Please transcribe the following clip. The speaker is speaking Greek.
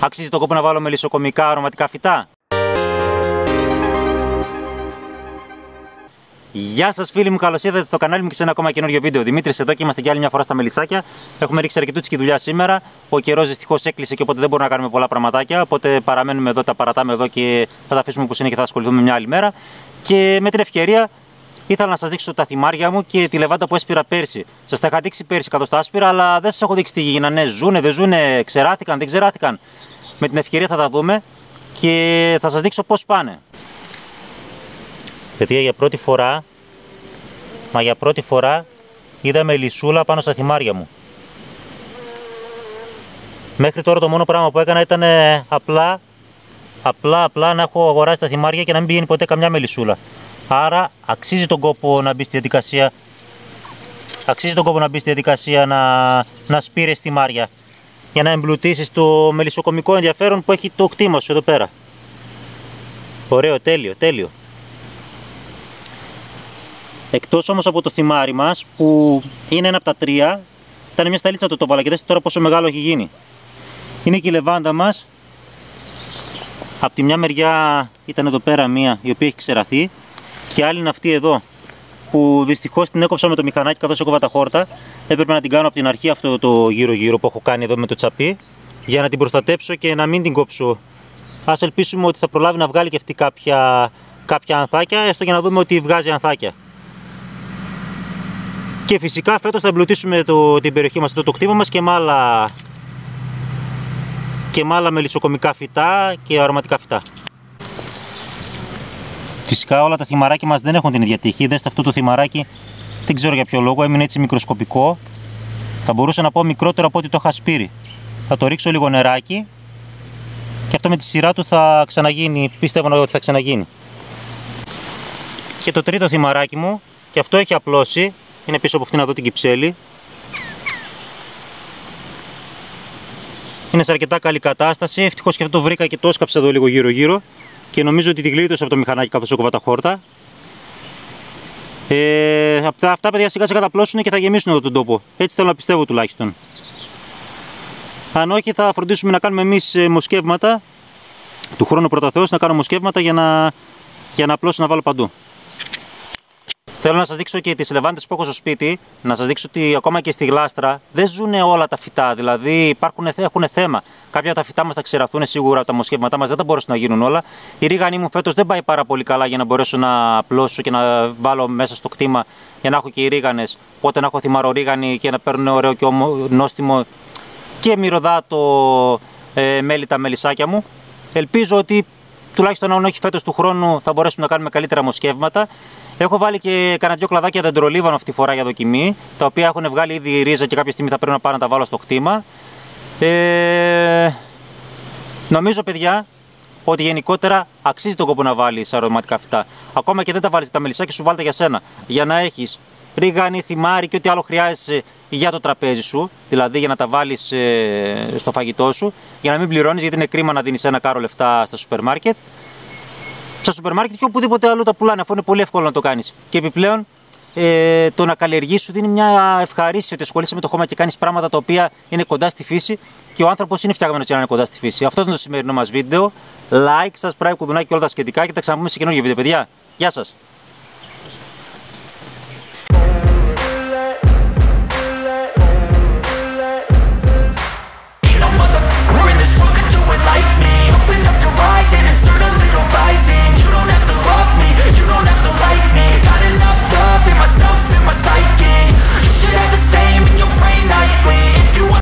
Αξίζει τον κόπο να βάλω μελισσοκομικά αρωματικά φυτά; Γεια σας, φίλοι μου, καλώς ήρθατε στο κανάλι μου και σε ένα ακόμα καινούριο βίντεο. Δημήτρης εδώ και είμαστε και άλλη μια φορά στα μελισσάκια. Έχουμε ρίξει αρκετούτσικη δουλειά σήμερα. Ο καιρός δυστυχώς έκλεισε και οπότε δεν μπορούμε να κάνουμε πολλά πραγματάκια. Οπότε παραμένουμε εδώ, τα παρατάμε εδώ και θα τα αφήσουμε που είναι και θα ασχοληθούμε μια άλλη μέρα. Και με την ευκαιρία ήθελα να σας δείξω τα θυμάρια μου και τη λεβάντα που έσπηρα πέρσι. Σας τα είχα δείξει πέρσι καθώ τα άσπηρα, αλλά δεν σας έχω δείξει τι γίνανε. Ζούνε, δεν ζούνε, ξεράθηκαν, δεν ξεράθηκαν. Με την ευκαιρία θα τα δούμε και θα σας δείξω πώς πάνε. Παιδιά, για πρώτη φορά, μα για πρώτη φορά είδαμε λισούλα πάνω στα θυμάρια μου. Μέχρι τώρα το μόνο πράγμα που έκανα ήταν ε, απλά, απλά, απλά να έχω αγοράσει τα θυμάρια και να μην πηγαίνει ποτέ καμιά μελισσούλα. Άρα αξίζει τον κόπο να μπει στη διαδικασία, αξίζει τον κόπο να μπει στη διαδικασία να, να σπείρεις θυμάρια για να εμπλουτίσεις το μελισσοκομικό ενδιαφέρον που έχει το κτήμα σου εδώ πέρα. Ωραίο, τέλειο, τέλειο. Εκτός όμως από το θυμάρι μας που είναι ένα από τα τρία, ήταν μια σταλίτσα το το βάλα και δέστε τώρα πόσο μεγάλο έχει γίνει. Είναι και η λεβάντα μας. Από τη μια μεριά ήταν εδώ πέρα μία η οποία έχει ξεραθεί και άλλη είναι αυτή εδώ που δυστυχώς την έκοψα με το μηχανάκι καθώς έκοβα τα χόρτα. Έπρεπε να την κάνω από την αρχή αυτό το γύρω-γύρω που έχω κάνει εδώ με το τσαπί για να την προστατέψω και να μην την κόψω. Α ελπίσουμε ότι θα προλάβει να βγάλει και αυτή κάποια, κάποια ανθάκια, έστω για να δούμε ότι βγάζει ανθάκια. Και φυσικά φέτος θα εμπλουτίσουμε το, την περιοχή μας, το, το κτήμα μας και με άλλα, και με άλλα μελισσοκομικά φυτά και αρωματικά φυτά. Φυσικά όλα τα θυμαράκια μας δεν έχουν την ίδια τύχη. Δέστε αυτό το θυμαράκι, δεν ξέρω για ποιο λόγο, έμεινε έτσι μικροσκοπικό. Θα μπορούσα να πω μικρότερο από ό,τι το είχα σπείρει. Θα το ρίξω λίγο νεράκι και αυτό με τη σειρά του θα ξαναγίνει, πίστευω ότι θα ξαναγίνει. Και το τρίτο θυμαράκι μου, και αυτό έχει απλώσει, είναι πίσω από αυτήν εδώ την κυψέλη. Είναι σε αρκετά καλή κατάσταση. Ευτυχώς και αυτό το βρήκα και το έσκαψα εδώ λίγο γύρω-γύρω. Και νομίζω ότι τη γλίτωσα από το μηχανάκι καθώς έκοβα τα χόρτα. Ε, αυτά, αυτά παιδιά σιγά σιγά θα πλώσουν και θα γεμίσουν εδώ τον τόπο. Έτσι θέλω να πιστεύω τουλάχιστον. Αν όχι, θα φροντίσουμε να κάνουμε εμείς ε, μοσκεύματα του χρόνου πρώτα να κάνω μοσκεύματα για να, για να απλώσω να βάλω παντού. Θέλω να σας δείξω και τις λεβάντες που έχω στο σπίτι, να σας δείξω ότι ακόμα και στη γλάστρα δεν ζουν όλα τα φυτά. Δηλαδή υπάρχουν, έχουν θέμα. Κάποια από τα φυτά μας θα ξεραφθούν σίγουρα, τα μοσχεύματά μας δεν θα μπορέσουν να γίνουν όλα. Η ρίγανή μου φέτος δεν πάει πάρα πολύ καλά για να μπορέσω να απλώσω και να βάλω μέσα στο κτήμα για να έχω και οι ρίγανες. Οπότε να έχω θυμαρορίγανη και να παίρνουν ωραίο και νόστιμο και μυρωδάτο ε, μέλι τα μελισσάκια μου. Ελπίζω ότι τουλάχιστον αν όχι φέτος του χρόνου θα μπορέσουμε να κάνουμε καλύτερα μοσχεύματα. Έχω βάλει και κανένα δυο κλαδάκια δεντρολίβανο αυτή τη φορά για δοκιμή, τα οποία έχουν βγάλει ήδη ρίζα και κάποια στιγμή θα πρέπει να πάω να τα βάλω στο κτήμα. Ε, νομίζω, παιδιά, ότι γενικότερα αξίζει τον κόπο να βάλεις αρωματικά φυτά. Ακόμα και δεν τα βάλεις τα μελισσάκια σου, βάλτε για σένα. Για να έχεις ρίγανη, θυμάρι και ό,τι άλλο χρειάζεσαι για το τραπέζι σου, δηλαδή για να τα βάλεις ε, στο φαγητό σου, για να μην πληρώνεις, γιατί είναι κρίμα να δίνεις ένα κάρο λεφτά στα σούπερ μάρκετ στα σούπερ μάρκετ και οπουδήποτε αλλού τα πουλάνε, αφού είναι πολύ εύκολο να το κάνεις. Και επιπλέον ε, το να καλλιεργήσει σου δίνει μια ευχαρίστηση ότι ασχολείσαι με το χώμα και κάνεις πράγματα τα οποία είναι κοντά στη φύση και ο άνθρωπος είναι φτιαγμένος για να είναι κοντά στη φύση. Αυτό ήταν το σημερινό μας βίντεο. Like, subscribe, κουδουνάκι και όλα τα σχετικά και τα ξαναπούμε σε καινούργιο βίντεο, παιδιά. Γεια σας!